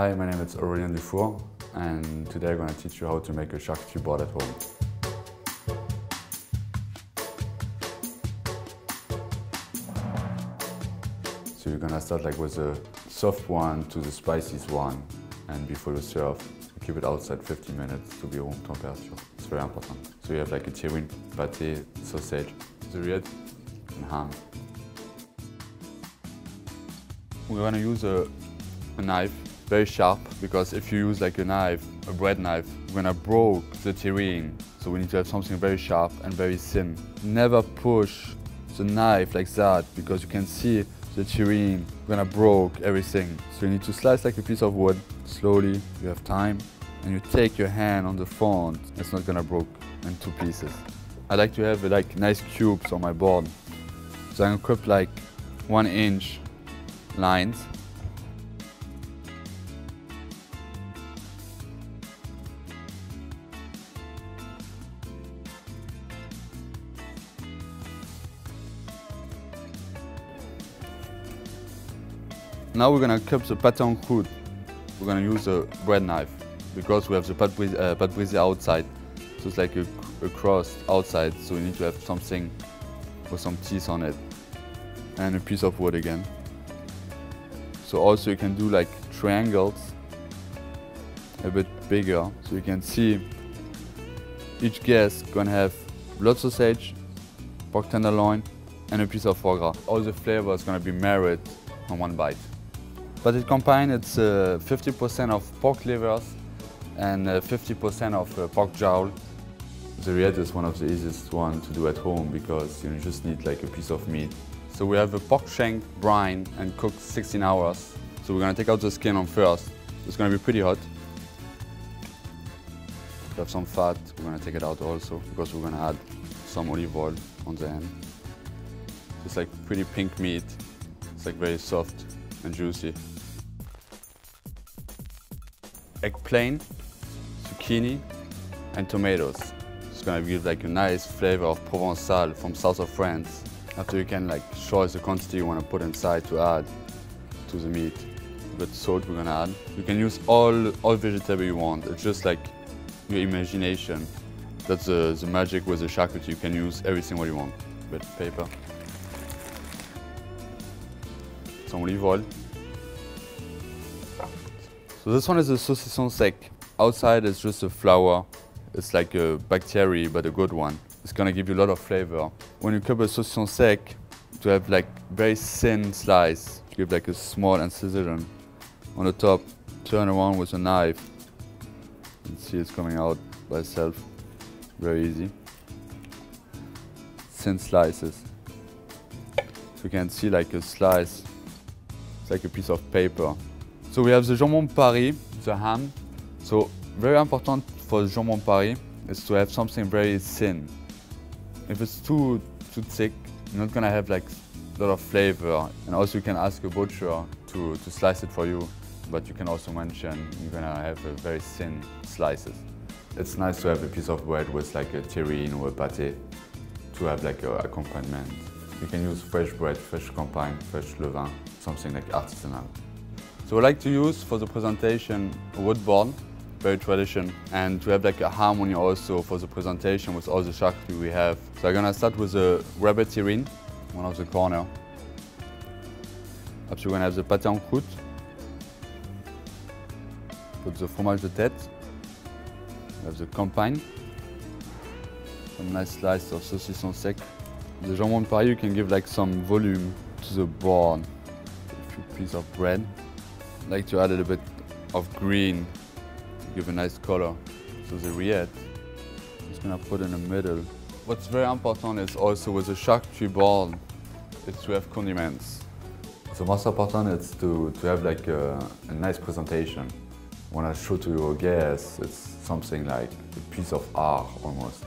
Hi, my name is Aurélien Dufour and today I'm going to teach you how to make a charcuterie board at home. So you're going to start like with the soft one to the spiciest one and before you serve, keep it outside 15 minutes to be room temperature. It's very important. So you have like a terrine, pâté, sausage, red and ham. We're going to use a, a knife very sharp because if you use like a knife, a bread knife, we're gonna broke the terrine. So we need to have something very sharp and very thin. Never push the knife like that because you can see the we're gonna broke everything. So you need to slice like a piece of wood, slowly, you have time, and you take your hand on the front, it's not gonna broke in two pieces. I like to have like nice cubes on my board. So I'm gonna cut like one inch lines Now we're gonna cut the en croûte. We're gonna use a bread knife because we have the pâte brisée, uh, outside. So it's like a, a crust outside, so we need to have something with some cheese on it. And a piece of wood again. So also you can do like triangles, a bit bigger, so you can see each guest gonna have blood sausage, pork tenderloin, and a piece of foie gras. All the flavor is gonna be married on one bite. But it combines it's 50% uh, of pork livers and 50% uh, of uh, pork jowl. The rillette is one of the easiest one to do at home because you just need like a piece of meat. So we have a pork shank brine and cooked 16 hours. So we're gonna take out the skin on first. It's gonna be pretty hot. We have some fat, we're gonna take it out also because we're gonna add some olive oil on the end. It's like pretty pink meat. It's like very soft and juicy. Eggplant, zucchini, and tomatoes. It's gonna give like a nice flavor of Provençal from south of France. After you can like choose the quantity you wanna put inside to add to the meat. But salt we're gonna add. You can use all, all vegetable you want. It's just like your imagination. That's the, the magic with the charcuterie. You can use everything what you want. But paper So this one is a saucisson sec. Outside it's just a flour. It's like a bacteria, but a good one. It's gonna give you a lot of flavor. When you cut a saucisson sec, to have like very thin slice, to give like a small incision on the top. Turn around with a knife. And see it's coming out by itself. Very easy. Thin slices. So you can see like a slice like a piece of paper. So we have the jambon Paris, the ham. So very important for the jambon Paris is to have something very thin. If it's too too thick, you're not gonna have like a lot of flavor. And also you can ask a butcher to, to slice it for you, but you can also mention you're gonna have very thin slices. It's nice to have a piece of bread with like a terrine or a pâté to have like a accompaniment. You can use fresh bread, fresh campagne, fresh levain, something like artisanal. So I like to use for the presentation wood very tradition, and to have like a harmony also for the presentation with all the charcuterie we have. So I'm gonna start with the rabbit terrine, one of the corner. After we're gonna have the pâté en croûte, put the fromage de tête, we have the campagne, some nice slice of saucisson sec the jambon Paris, you can give like some volume to the board. A few pieces of bread. I like to add a little bit of green to give a nice color. So the rillette, I'm just gonna put in the middle. What's very important is also with the charcuterie board, is to have condiments. The most important is to, to have like a, a nice presentation. When I show to your guests, it's something like a piece of art almost.